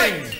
Bang!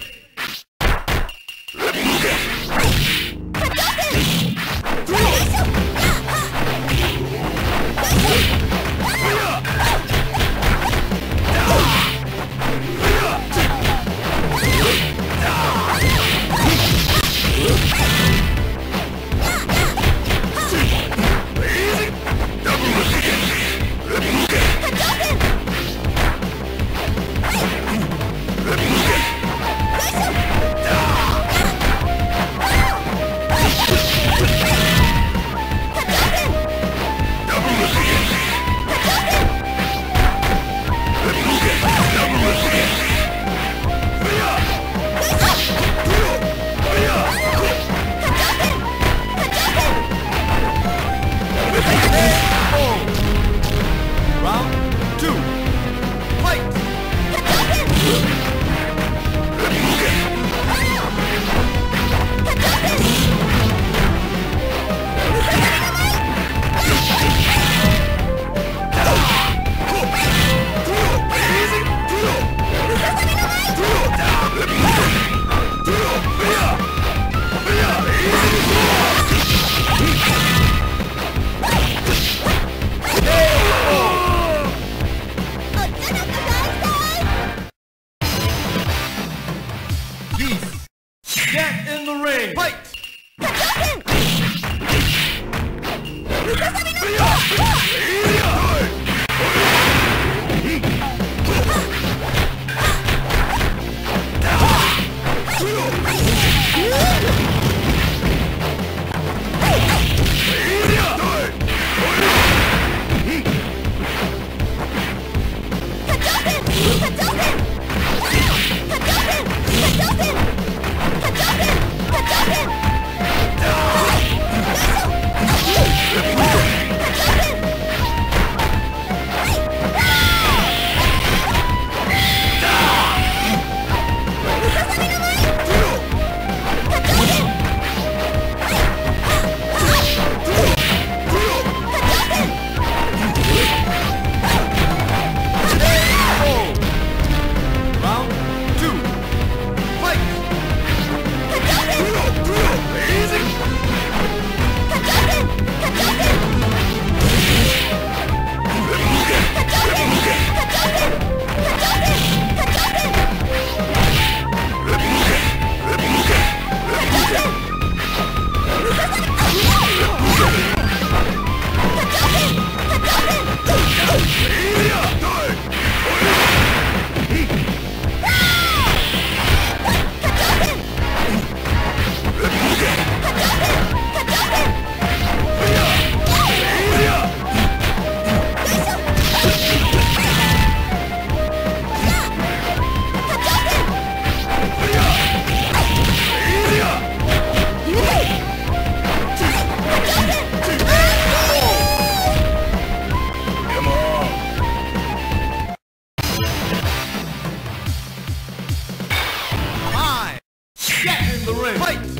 the ring. Fight!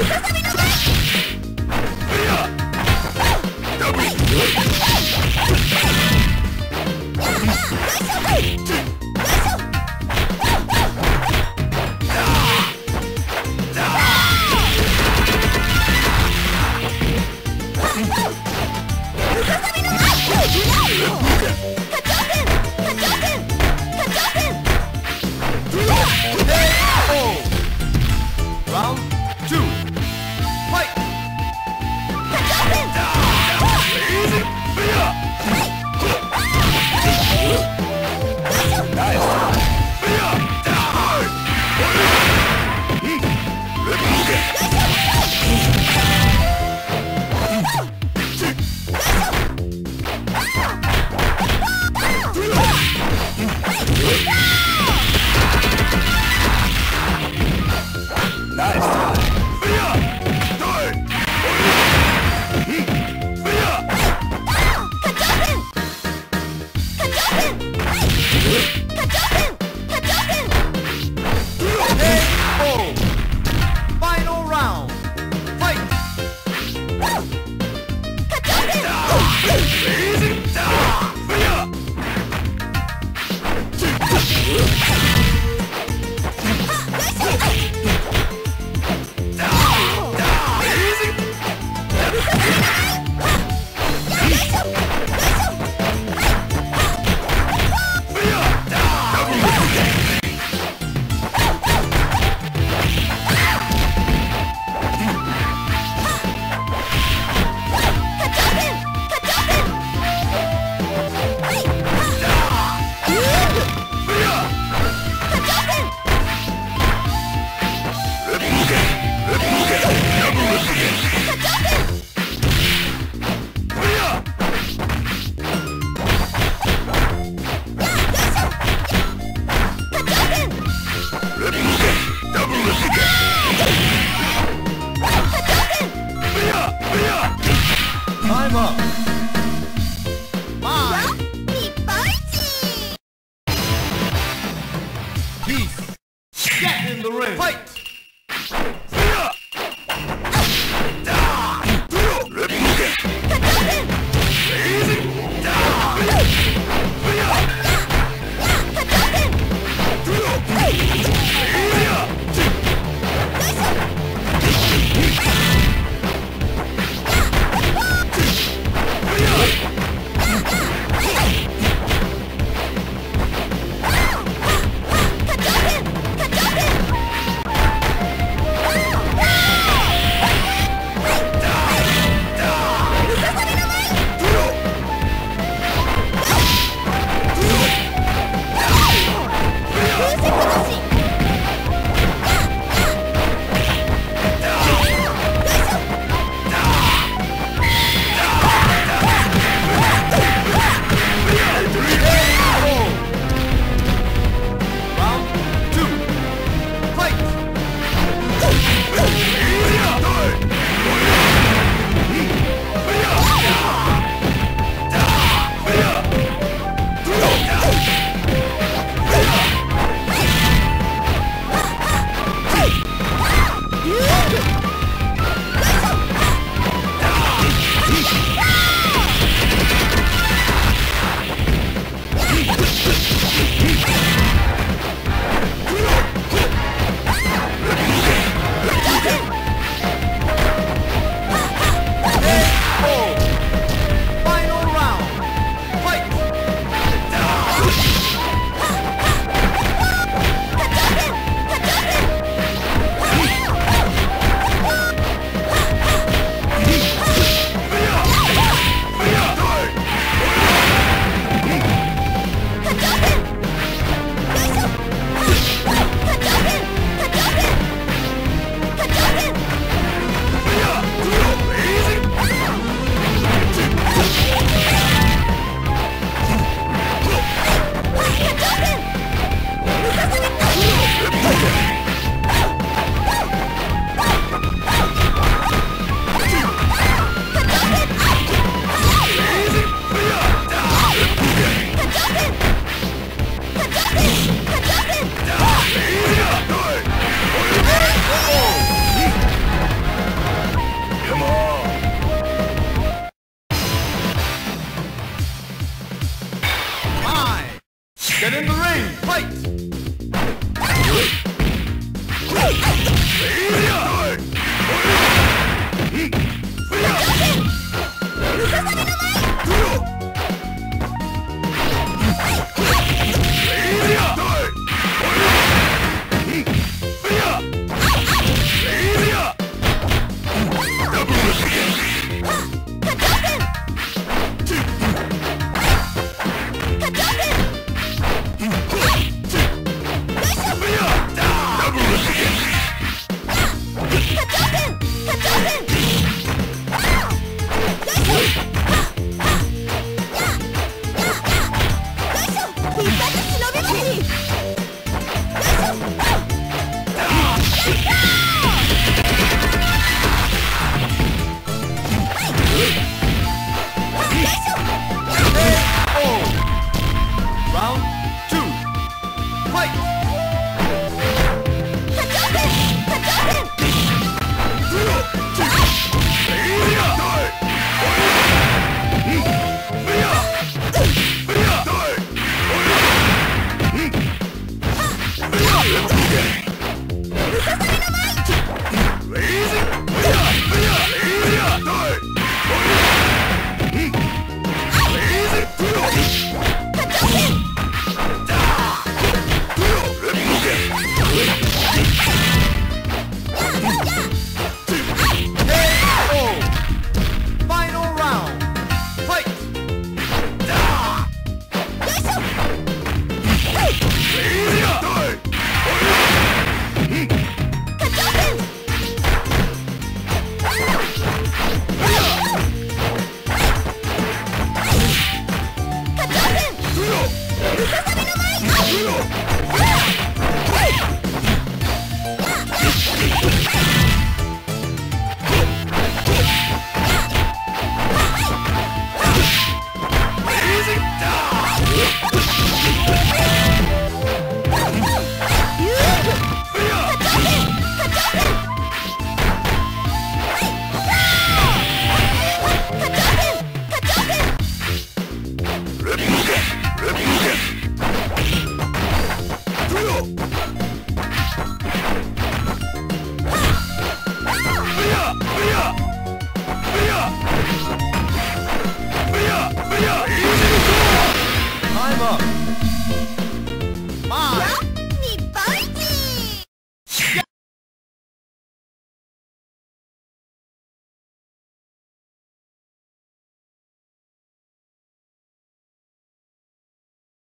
Ah!